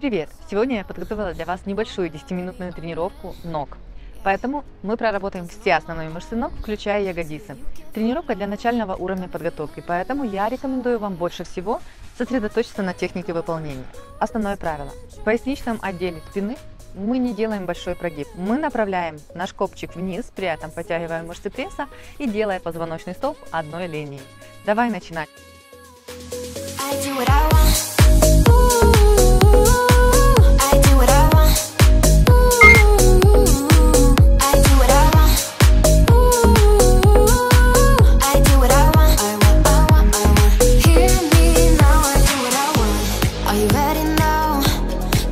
Привет! Сегодня я подготовила для вас небольшую 10-минутную тренировку ног. Поэтому мы проработаем все основные мышцы ног, включая ягодицы. Тренировка для начального уровня подготовки, поэтому я рекомендую вам больше всего сосредоточиться на технике выполнения. Основное правило. В поясничном отделе спины мы не делаем большой прогиб. Мы направляем наш копчик вниз, при этом подтягивая мышцы пресса и делая позвоночный столб одной линией. Давай начинать.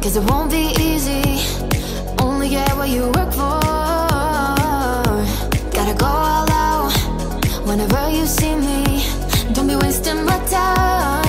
'Cause it won't be easy. Only get what you work for. Gotta go all out whenever you see me. Don't be wasting my time.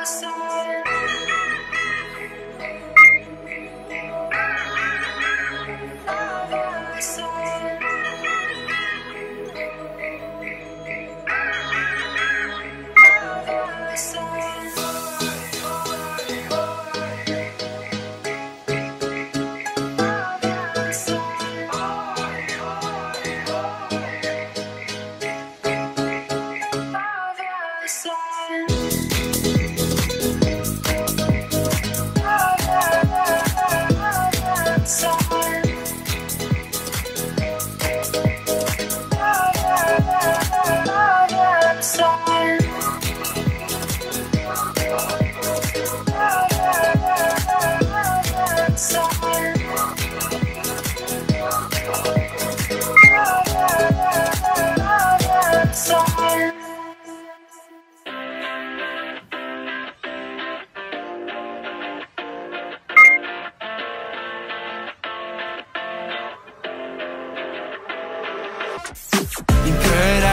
In paradise,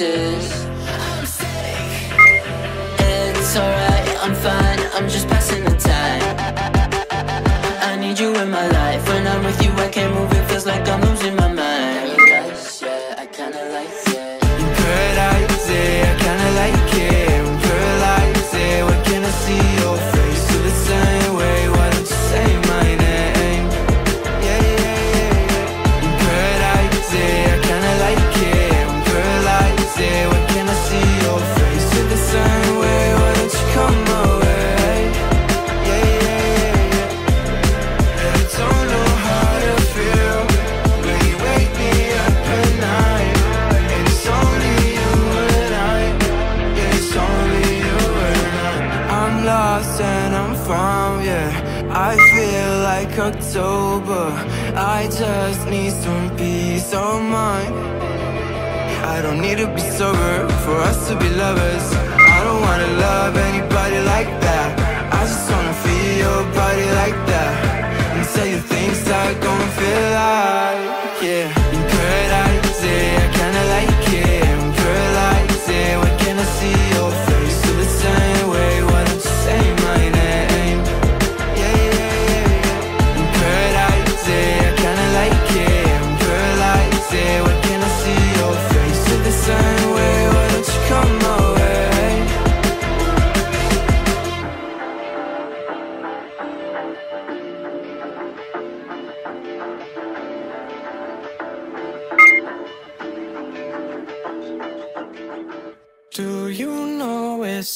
I'm sick. It's alright, I'm fine, I'm just passing yeah. I feel like October. I just need some peace of mind. I don't need to be sober for us to be lovers. I don't wanna love anybody like that. I just wanna feel your body like that. And tell you things that gon' feel like, yeah. In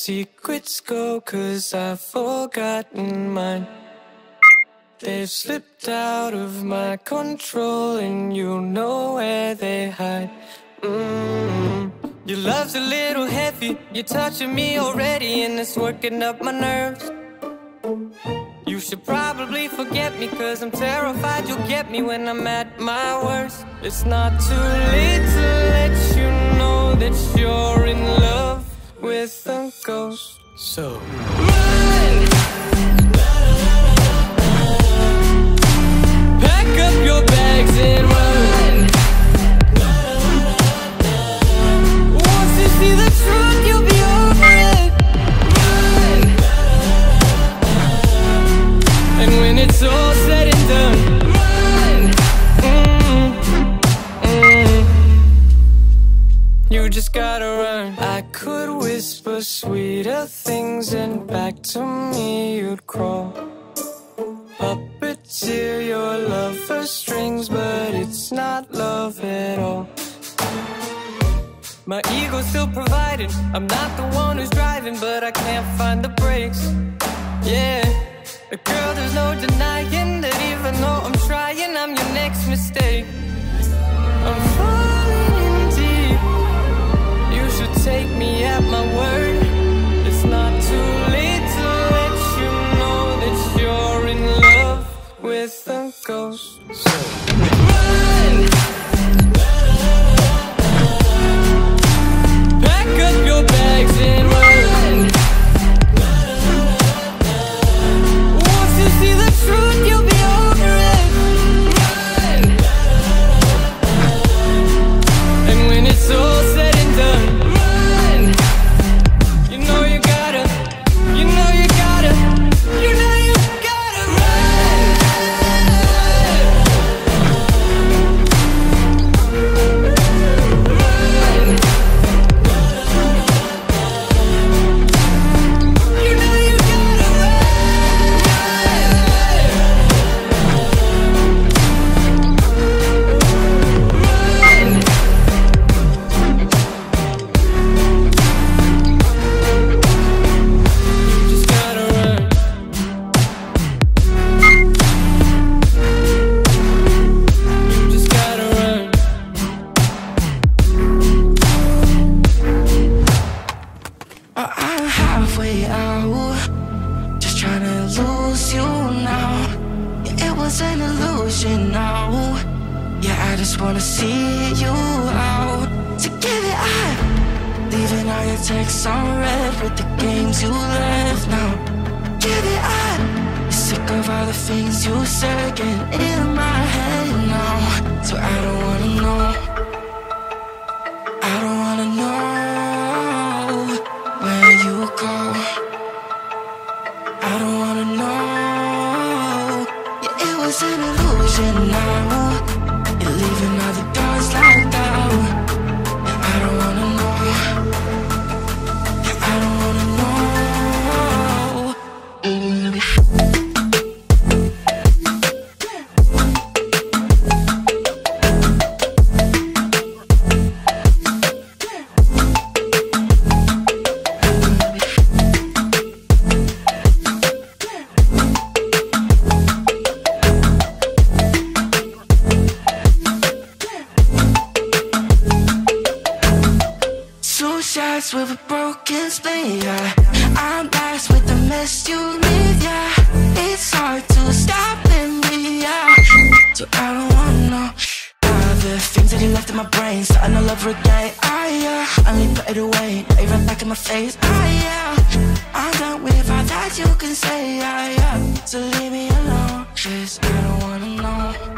secrets go? Cause I've forgotten mine. They've slipped out of my control, and you know where they hide. mm Your love's a little heavy, you're touching me already, and it's working up my nerves. You should probably forget me, cause I'm terrified you'll get me when I'm at my worst. It's not too late to let you know that you're in love with a ghost. So run! Pack up your bags and run. Once you see the truth, you'll be over it. Run! And when it's all said and done, run. Mm, mm. You just gotta run. Whisper sweeter things, and back to me you'd crawl. Puppeteer your love for strings, but it's not love at all. My ego's still providing. I'm not the one who's driving, but I can't find the brakes. Yeah. Girl, there's no denying that even though I'm trying, I'm your next mistake. I'm falling in deep. You should take me at my word. With a ghost. Run! Wanna see you out. To give it up, leaving all your texts on red with the games you left now. Give it up, you're sick of all the things you said getting in my head now. So I don't wanna know. I don't the things that you left in my brain. So I no love her again, ah yeah. I only put it away, now you run back in my face, ah yeah. I'm done with all that you can say, ah yeah. So leave me alone, cause I don't wanna know.